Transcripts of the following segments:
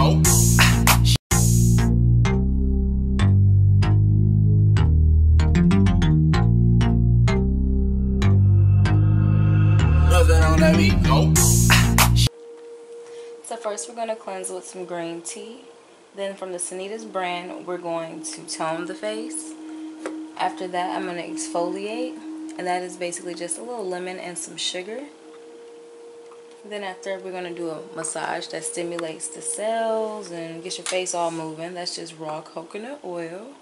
So first we're going to cleanse with some green tea. Then from the Sanitas brand, we're going to tone the face. After that, I'm going to exfoliate. And that is basically just a little lemon and some sugar. Then after, we're going to do a massage that stimulates the cells and gets your face all moving. That's just raw coconut oil.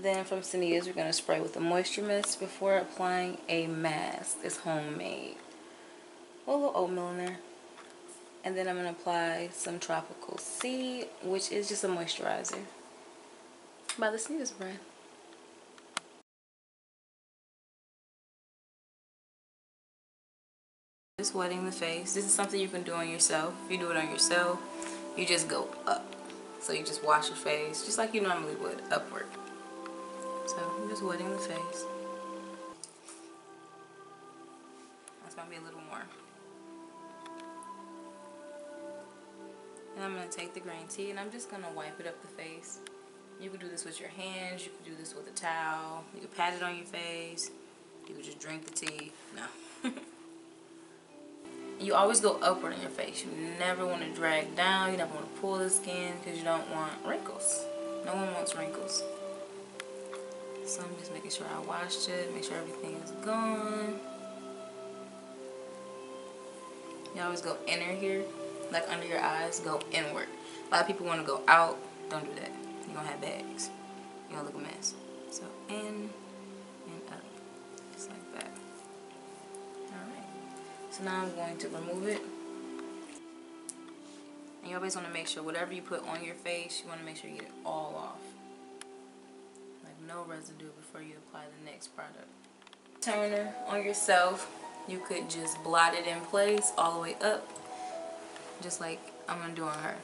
Then from Sanitas, we're going to spray with a moisture mist before applying a mask. It's homemade. A little oatmeal in there. And then I'm going to apply some Tropical C, which is just a moisturizer by the Sanitas brand. Just wetting the face. This is something you can do on yourself. If you do it on yourself, you just go up. So you just wash your face just like you normally would, upward. So I'm just wetting the face. That's to be a little more. And I'm to take the green tea and I'm just to wipe it up the face. You can do this with your hands. You can do this with a towel. You can pat it on your face. You can just drink the tea. No. you always go upward in your face. You never want to drag down. You never want to pull the skin because you don't want wrinkles. No one wants wrinkles. So I'm just making sure I washed it. Make sure everything is gone. You always go inner here like under your eyes, go inward. A lot of people want to go out. Don't do that. You're going to have bags. You're going to look a mess. So in So now I'm going to remove it. And you always want to make sure whatever you put on your face, you want to make sure you get it all off. Like no residue before you apply the next product. Toner on yourself. You could just blot it in place all the way up just like I'm gonna do on her.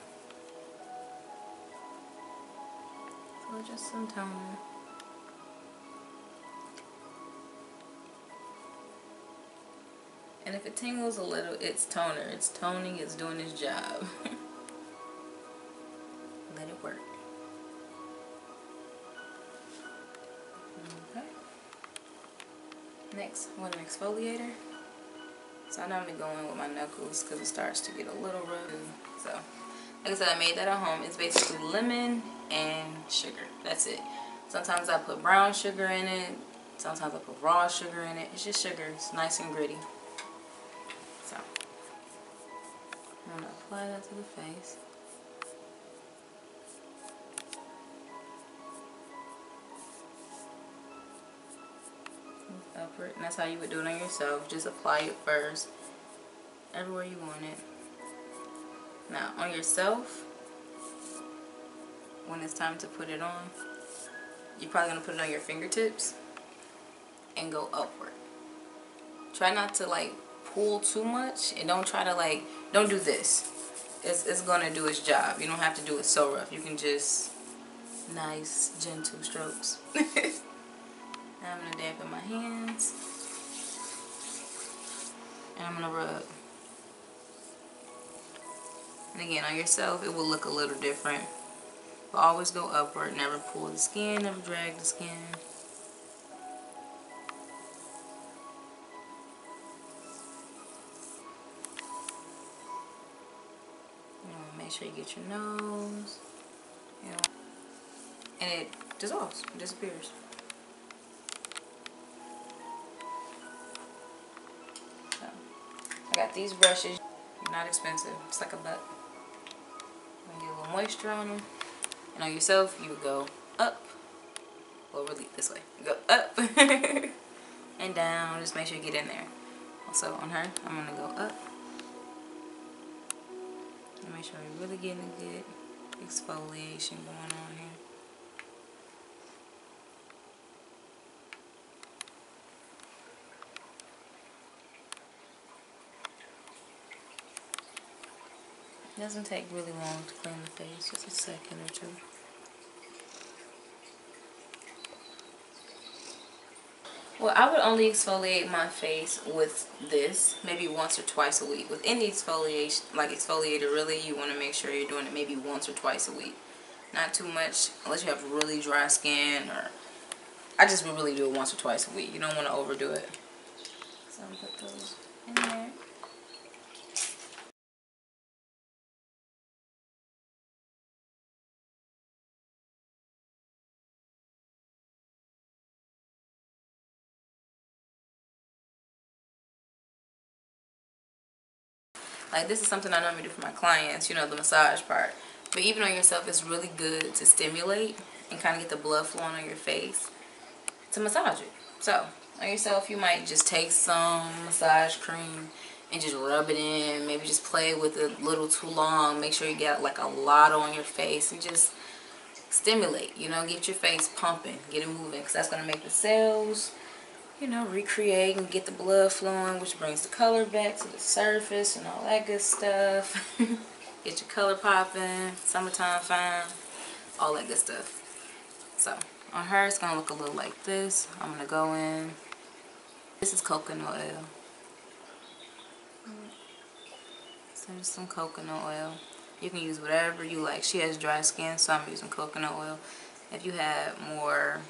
So just some toner. And if it tingles a little, it's toner. It's toning, it's doing its job. Let it work. Okay. Next, I want an exfoliator. So I normally go in with my knuckles because it starts to get a little rough. So, like I said, I made that at home. It's basically lemon and sugar. That's it. Sometimes I put brown sugar in it. Sometimes I put raw sugar in it. It's just sugar. It's nice and gritty. Apply that to the face. upward and that's how you would do it on yourself. Just apply it first. Everywhere you want it. Now on yourself when it's time to put it on you're probably going to put it on your fingertips and go upward. Try not to like pull too much and don't try to like don't do this it's, it's to do its job you don't have to do it so rough you can just nice gentle strokes I'm to dampen my hands. And I'm to rub. And again, on yourself, it will look a little different. But always go upward. Never pull the skin. Never drag the skin. Make sure you get your nose. You know, and it dissolves. It disappears. So, I got these brushes. Not expensive. It's like a buck. Get a little moisture on them. And on yourself, you would go up. Well, really this way. Go up and down. Just make sure you get in there. Also on her, I'm to go up. Make sure you're really getting a good exfoliation going on here. It doesn't take really long to clean the face, just a second or two. Well, I would only exfoliate my face with this maybe once or twice a week. With any exfoliation, like exfoliator, really, you want to make sure you're doing it maybe once or twice a week. Not too much, unless you have really dry skin or... I just would really do it once or twice a week. You don't want to overdo it. So I'm going to put those in there. Like this is something I normally do for my clients, you know, the massage part. But even on yourself, it's really good to stimulate and kind of get the blood flowing on your face to massage it. So on yourself, you might just take some massage cream and just rub it in. Maybe just play with it a little too long. Make sure you get like a lot on your face and just stimulate, you know, get your face pumping, get it moving because that's going to make the cells you know, recreate and get the blood flowing, which brings the color back to the surface and all that good stuff. get your color popping, summertime fine, all that good stuff. So, on her, it's going to look a little like this. I'm to go in. This is coconut oil. So, just some coconut oil. You can use whatever you like. She has dry skin, so I'm using coconut oil. If you have more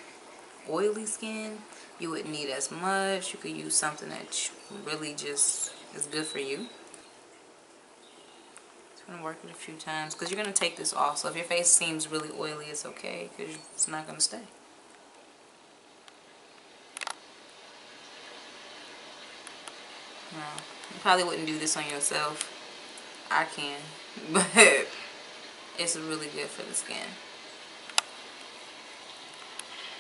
oily skin, you wouldn't need as much. You could use something that really just is good for you. Just going to work it a few times because you're going to take this off. So if your face seems really oily, it's okay because it's not going to stay. No, you probably wouldn't do this on yourself. I can, but it's really good for the skin.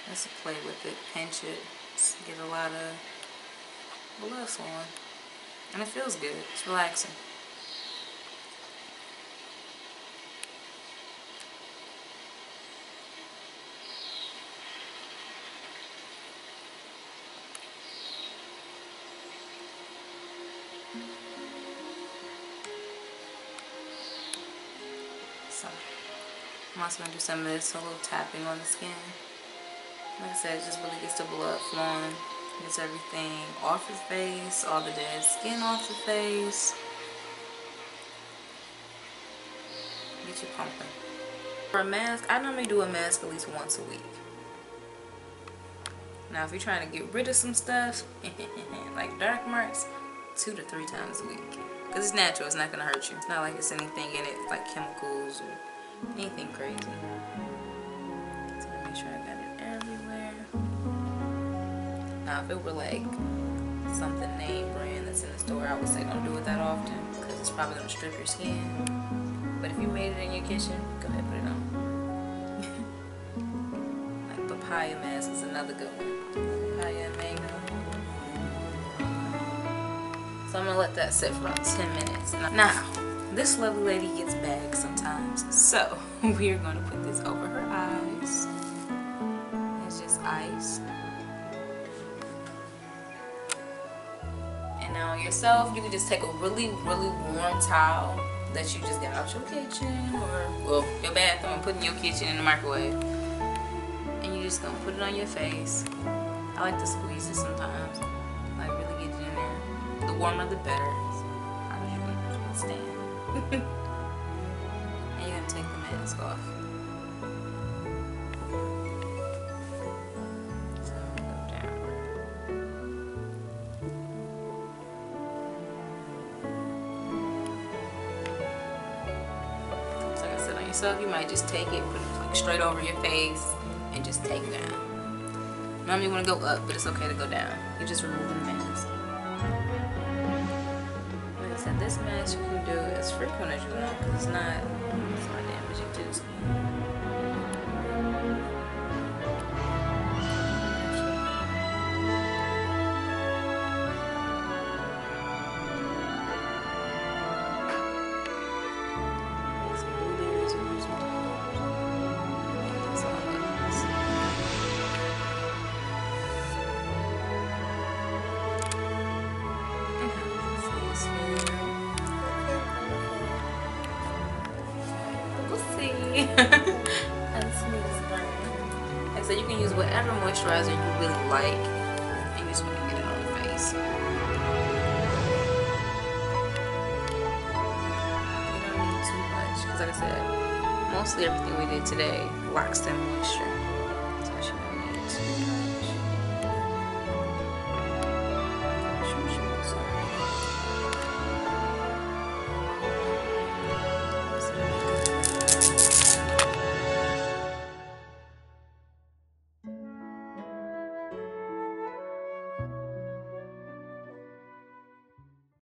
Let's play with it, pinch it get a lot of blood flowing. And it feels good. It's relaxing. So, I'm also going to do some of this, a little tapping on the skin. Like I said, it just really gets the blood flowing. Gets everything off your face, all the dead skin off the face. Get you pumping. For a mask, I normally do a mask at least once a week. Now, if you're trying to get rid of some stuff, like dark marks, two to three times a week. Because it's natural, it's not going to hurt you. It's not like it's anything in it, like chemicals or anything crazy. So make sure I got now, if it were like something name brand that's in the store, I would say don't do it that often because it's probably going to strip your skin. But if you made it in your kitchen, go ahead and put it on. like papaya mask is another good one. Papaya mango. So I'm going to let that sit for about 10 minutes. Now, this lovely lady gets bags sometimes. So, we are going to put this over ice. Now yourself, you can just take a really, really warm towel that you just got out your kitchen or well your bathroom and put in your kitchen in the microwave. And you're just gonna put it on your face. I like to squeeze it sometimes. Like really get it in there. The warmer the better. How do you stand? and you're gonna take the mask off. Yourself, you might just take it, put it like straight over your face, and just take it down. Normally you want to go up, but it's okay to go down. You're just removing the mask. Like I said, this mask you can do as frequent as you want because it's not, and smooth as butter. Like I said, you can use whatever moisturizer you really like and you just want to get it on your face. You don't need too much because like I said, mostly everything we did today locks that moisture.